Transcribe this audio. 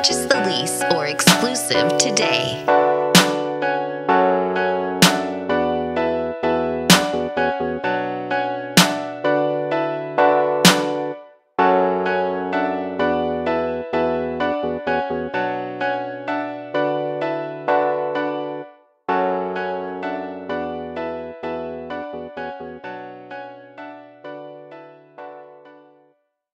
Purchase the lease or exclusive today.